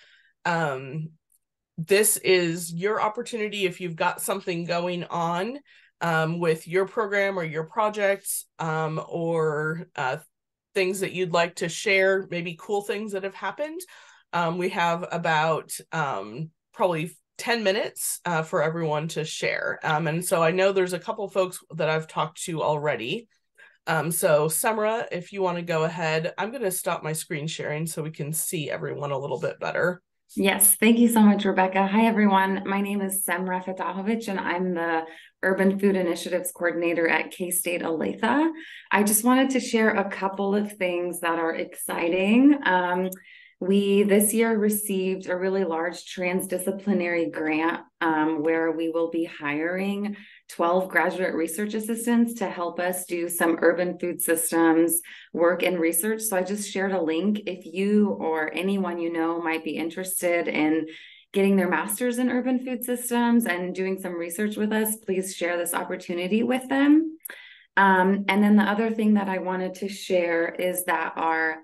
A: um, this is your opportunity if you've got something going on um, with your program or your projects um, or uh, things that you'd like to share, maybe cool things that have happened. Um, we have about um, probably 10 minutes uh, for everyone to share. Um, and so I know there's a couple folks that I've talked to already. Um, so Samra, if you want to go ahead, I'm going to stop my screen sharing so we can see everyone a little bit better.
G: Yes, thank you so much, Rebecca. Hi, everyone. My name is Semra Fatahovic, and I'm the Urban Food Initiatives Coordinator at K State Olathe. I just wanted to share a couple of things that are exciting. Um, we this year received a really large transdisciplinary grant um, where we will be hiring 12 graduate research assistants to help us do some urban food systems work and research. So I just shared a link. If you or anyone you know might be interested in getting their master's in urban food systems and doing some research with us, please share this opportunity with them. Um, and then the other thing that I wanted to share is that our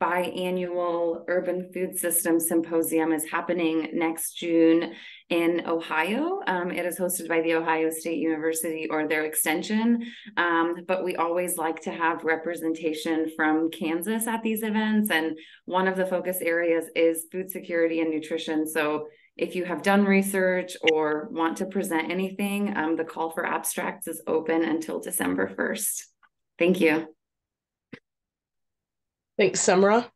G: biannual urban food system symposium is happening next June in Ohio. Um, it is hosted by the Ohio State University or their extension, um, but we always like to have representation from Kansas at these events. And one of the focus areas is food security and nutrition. So if you have done research or want to present anything, um, the call for abstracts is open until December 1st. Thank you.
A: Thanks, Semra.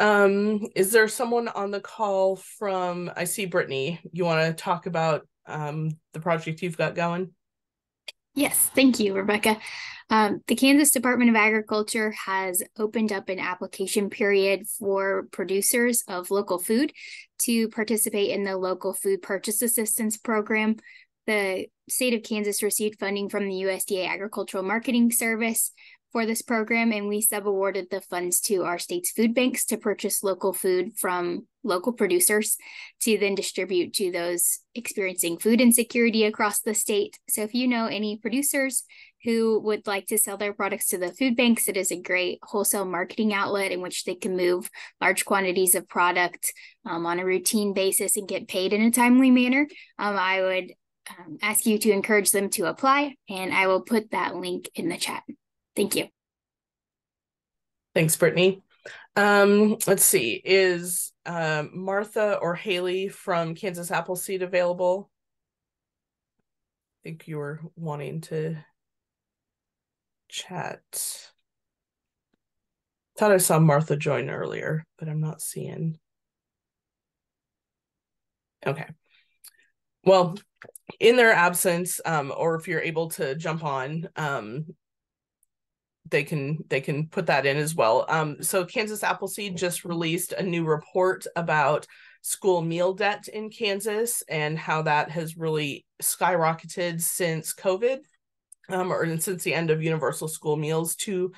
A: Um, is there someone on the call from, I see Brittany, you want to talk about um, the project you've got going?
H: Yes, thank you, Rebecca. Um, the Kansas Department of Agriculture has opened up an application period for producers of local food to participate in the Local Food Purchase Assistance Program. The state of Kansas received funding from the USDA Agricultural Marketing Service for this program, and we subawarded the funds to our state's food banks to purchase local food from local producers to then distribute to those experiencing food insecurity across the state. So, if you know any producers who would like to sell their products to the food banks, it is a great wholesale marketing outlet in which they can move large quantities of product um, on a routine basis and get paid in a timely manner. Um, I would um, ask you to encourage them to apply, and I will put that link in the chat. Thank you.
A: Thanks, Brittany. Um, let's see, is um, Martha or Haley from Kansas Appleseed available? I think you were wanting to chat. Thought I saw Martha join earlier, but I'm not seeing. Okay. Well, in their absence, um, or if you're able to jump on, um, they can they can put that in as well. Um, so Kansas Appleseed just released a new report about school meal debt in Kansas and how that has really skyrocketed since COVID, um, or since the end of universal school meals to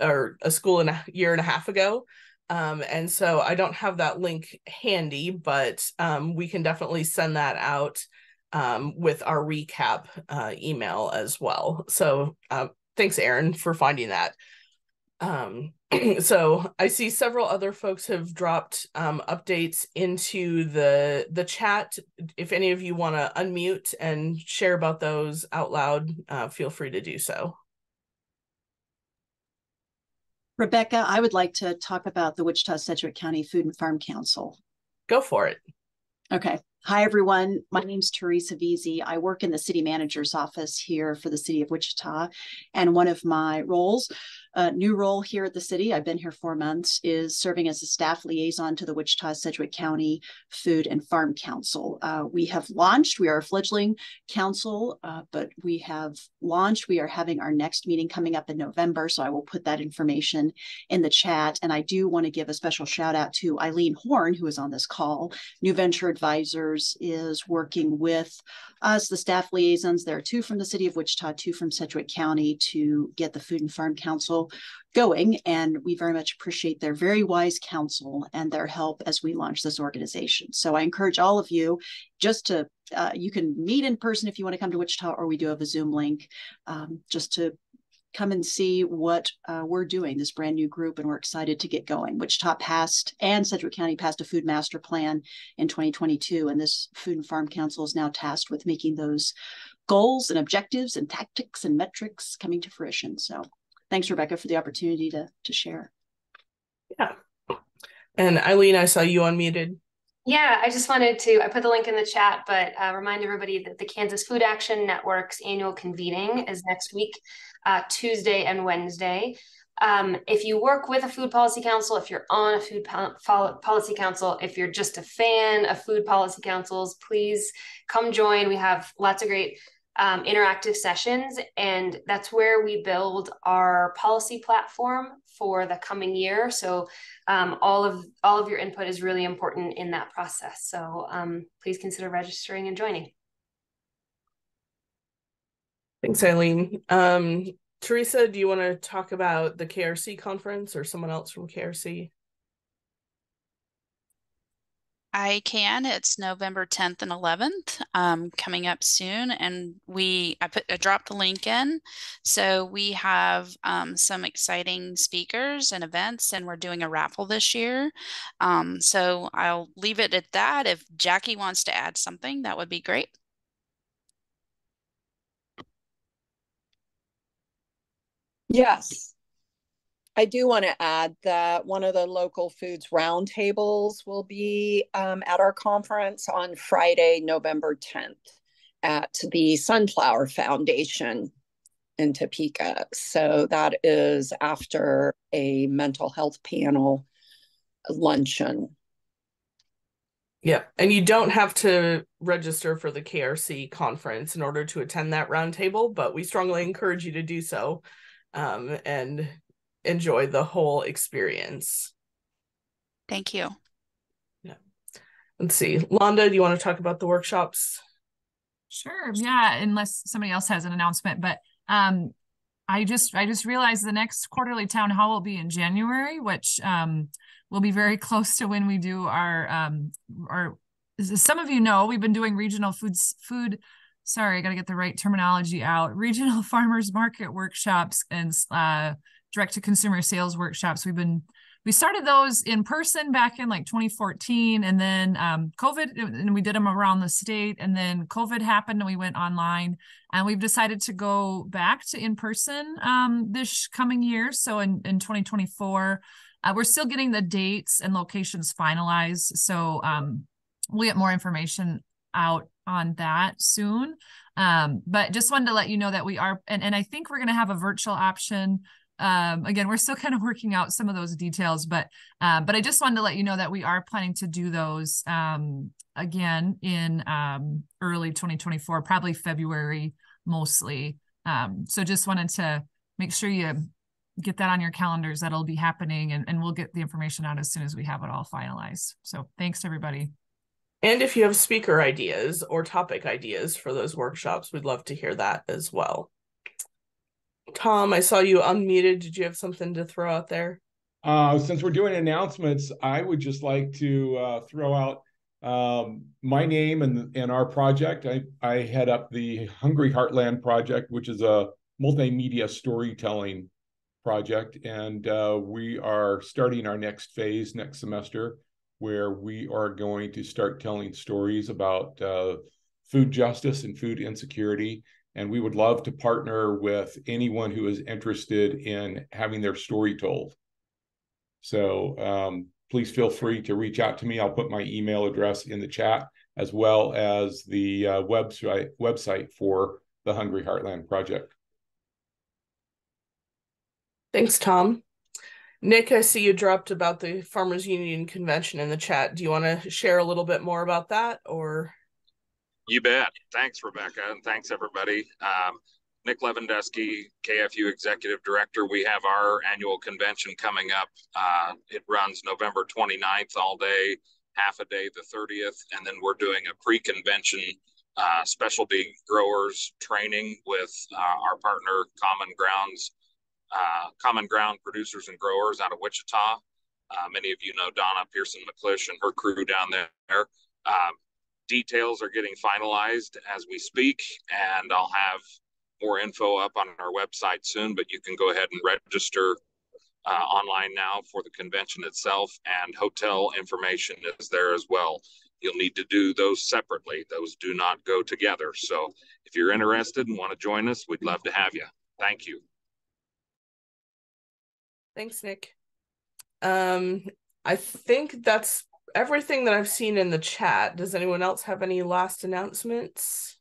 A: or a school in a year and a half ago. Um, and so I don't have that link handy, but um, we can definitely send that out um, with our recap uh, email as well. So uh, thanks, Aaron, for finding that. Um, so I see several other folks have dropped um, updates into the the chat. If any of you want to unmute and share about those out loud, uh, feel free to do so.
I: Rebecca, I would like to talk about the Wichita Sedgwick County Food and Farm Council.
A: Go for it.
I: Okay. Hi, everyone. My name is Teresa Veazey. I work in the city manager's office here for the city of Wichita. And one of my roles uh, new role here at the city, I've been here four months, is serving as a staff liaison to the Wichita Sedgwick County Food and Farm Council. Uh, we have launched, we are a fledgling council, uh, but we have launched. We are having our next meeting coming up in November, so I will put that information in the chat. And I do want to give a special shout out to Eileen Horn, who is on this call. New Venture Advisors is working with us, the staff liaisons. There are two from the city of Wichita, two from Sedgwick County to get the Food and Farm Council going. And we very much appreciate their very wise counsel and their help as we launch this organization. So I encourage all of you just to, uh, you can meet in person if you want to come to Wichita, or we do have a Zoom link um, just to come and see what uh, we're doing, this brand new group, and we're excited to get going. Wichita passed and Sedgwick County passed a food master plan in 2022, and this Food and Farm Council is now tasked with making those goals and objectives and tactics and metrics coming to fruition. So thanks, Rebecca, for the opportunity to to share.
A: Yeah. And Eileen, I saw you unmuted.
F: Yeah, I just wanted to, I put the link in the chat, but uh, remind everybody that the Kansas Food Action Network's annual convening is next week, uh, Tuesday and Wednesday. Um, if you work with a food policy council, if you're on a food po policy council, if you're just a fan of food policy councils, please come join. We have lots of great um, interactive sessions, and that's where we build our policy platform for the coming year. So um, all of all of your input is really important in that process. So um, please consider registering and joining.
A: Thanks, Eileen. Um, Teresa, do you want to talk about the KRC conference or someone else from KRC?
J: I can. It's November 10th and 11th, um, coming up soon, and we I put I dropped the link in. So we have um, some exciting speakers and events, and we're doing a raffle this year. Um, so I'll leave it at that. If Jackie wants to add something, that would be great.
K: Yes. I do want to add that one of the local foods roundtables will be um, at our conference on Friday, November 10th at the Sunflower Foundation in Topeka. So that is after a mental health panel luncheon.
A: Yeah, and you don't have to register for the KRC conference in order to attend that roundtable, but we strongly encourage you to do so um, and enjoy the whole experience.
J: Thank you.
A: Yeah. Let's see. Londa, do you want to talk about the workshops?
L: Sure. Yeah, unless somebody else has an announcement, but um I just I just realized the next quarterly town hall will be in January, which um will be very close to when we do our um our some of you know we've been doing regional foods food sorry, I got to get the right terminology out. Regional farmers market workshops and uh, direct to consumer sales workshops. We've been we started those in person back in like 2014 and then um, covid and we did them around the state and then covid happened and we went online and we've decided to go back to in person um, this coming year so in, in 2024 uh, we're still getting the dates and locations finalized so um, we'll get more information out on that soon. Um, but just wanted to let you know that we are, and, and I think we're going to have a virtual option. Um, again, we're still kind of working out some of those details, but uh, but I just wanted to let you know that we are planning to do those um, again in um, early 2024, probably February mostly. Um, so just wanted to make sure you get that on your calendars. That'll be happening, and, and we'll get the information out as soon as we have it all finalized. So thanks everybody.
A: And if you have speaker ideas or topic ideas for those workshops, we'd love to hear that as well. Tom, I saw you unmuted. Did you have something to throw out there?
M: Uh, since we're doing announcements, I would just like to uh, throw out um, my name and, and our project. I, I head up the Hungry Heartland project, which is a multimedia storytelling project. And uh, we are starting our next phase next semester where we are going to start telling stories about uh, food justice and food insecurity. And we would love to partner with anyone who is interested in having their story told. So um, please feel free to reach out to me. I'll put my email address in the chat as well as the uh, website website for the Hungry Heartland Project.
A: Thanks, Tom. Nick, I see you dropped about the Farmers Union convention in the chat. Do you want to share a little bit more about that or?
N: You bet. Thanks, Rebecca, and thanks everybody. Um, Nick Lewandowski, KFU Executive Director. We have our annual convention coming up. Uh, it runs November 29th all day, half a day the 30th, and then we're doing a pre-convention uh, specialty growers training with uh, our partner Common Grounds uh, Common Ground Producers and Growers out of Wichita. Uh, many of you know Donna Pearson McClish and her crew down there. Um, details are getting finalized as we speak, and I'll have more info up on our website soon. But you can go ahead and register uh, online now for the convention itself, and hotel information is there as well. You'll need to do those separately; those do not go together. So, if you're interested and want to join us, we'd love to have you. Thank you.
A: Thanks, Nick. Um, I think that's everything that I've seen in the chat. Does anyone else have any last announcements?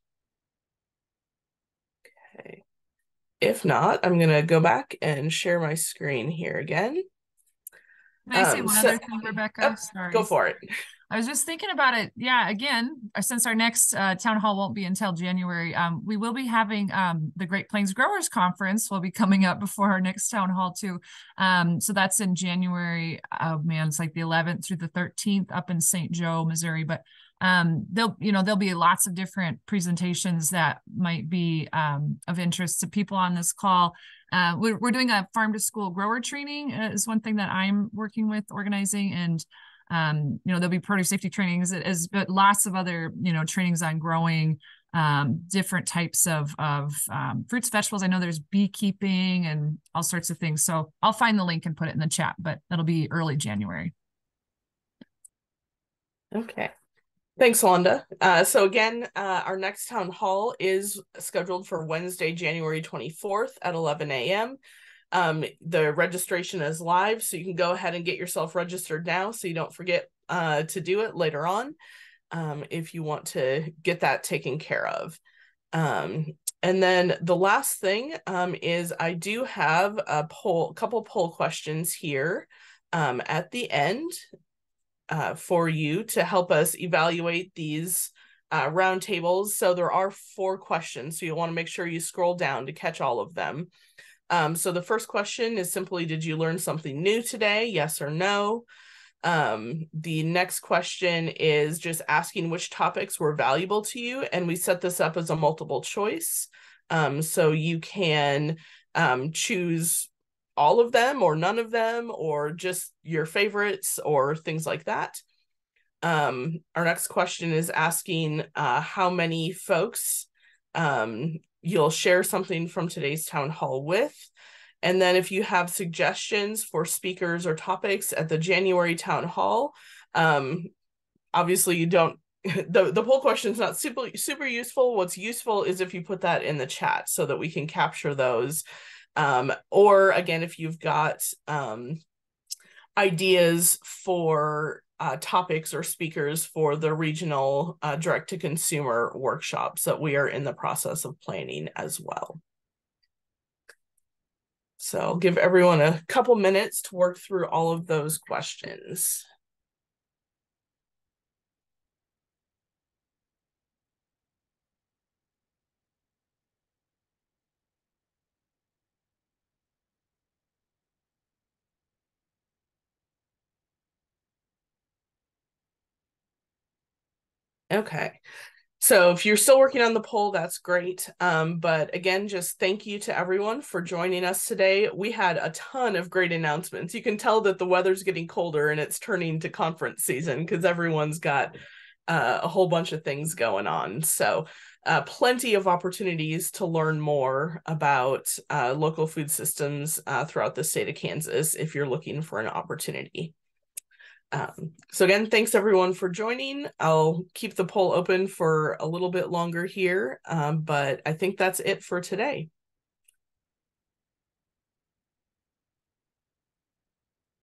A: Okay. if not, I'm gonna go back and share my screen here again.
L: Can I say
A: Um,
L: one
A: so-
L: other thing, Rebecca?
A: Oh,
L: Sorry.
A: Go for it.
L: I was just thinking about it. Yeah, again, uh, since our next uh, town hall won't be until January, um, we will be having um, the Great Plains Growers Conference will be coming up before our next town hall too. Um, so that's in January. Oh man, it's like the 11th through the 13th up in St. Joe, Missouri. But um, there'll you know there'll be lots of different presentations that might be um, of interest to people on this call. Uh, we're, we're doing a farm to school grower training uh, is one thing that I'm working with organizing and um, you know, there'll be produce safety trainings as but lots of other, you know, trainings on growing um, different types of of um, fruits, vegetables. I know there's beekeeping and all sorts of things. So I'll find the link and put it in the chat, but that'll be early January.
A: Okay. Thanks, Londa. Uh, so again, uh, our next town hall is scheduled for Wednesday, January 24th at 11 a.m. Um, the registration is live, so you can go ahead and get yourself registered now so you don't forget uh, to do it later on um, if you want to get that taken care of. Um, and then the last thing um, is I do have a poll, couple poll questions here um, at the end uh, for you to help us evaluate these uh, roundtables. So there are four questions, so you'll want to make sure you scroll down to catch all of them. Um, so the first question is simply, did you learn something new today? Yes or no? Um, the next question is just asking which topics were valuable to you. And we set this up as a multiple choice. Um, so you can um, choose all of them or none of them or just your favorites or things like that. Um, our next question is asking uh, how many folks um, you'll share something from today's town hall with. And then if you have suggestions for speakers or topics at the January town hall, um, obviously you don't the, the poll question is not super super useful. What's useful is if you put that in the chat so that we can capture those. Um, or again, if you've got um, ideas for uh, topics or speakers for the regional uh, direct to consumer workshops that we are in the process of planning as well. So give everyone a couple minutes to work through all of those questions. Okay. So if you're still working on the poll, that's great. Um, but again, just thank you to everyone for joining us today. We had a ton of great announcements. You can tell that the weather's getting colder and it's turning to conference season because everyone's got uh, a whole bunch of things going on. So uh, plenty of opportunities to learn more about uh, local food systems uh, throughout the state of Kansas if you're looking for an opportunity. Um, so again, thanks everyone for joining. I'll keep the poll open for a little bit longer here, um, but I think that's it for today.